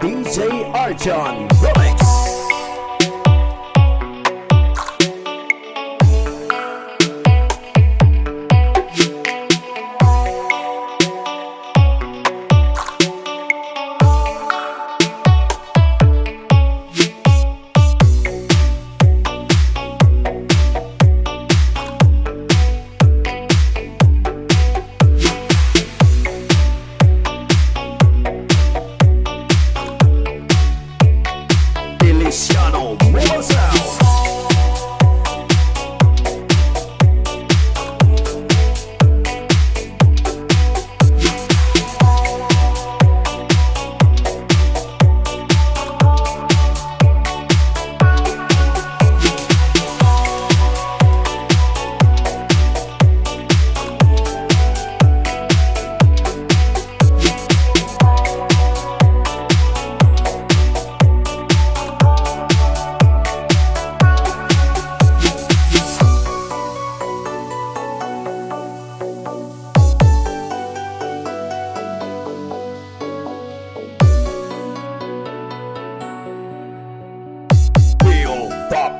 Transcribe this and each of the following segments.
DJ Arjohn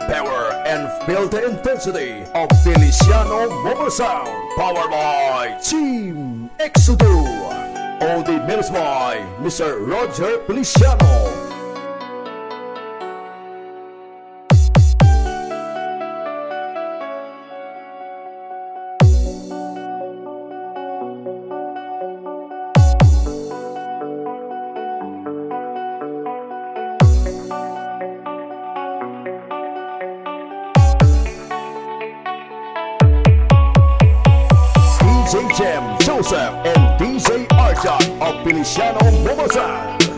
power and feel the intensity of Feliciano Mobile Sound. Powered by Team Exodo. All the minutes by Mr. Roger Feliciano. DJ Jim Joseph and DJ Arjohn of Feliciano Sound.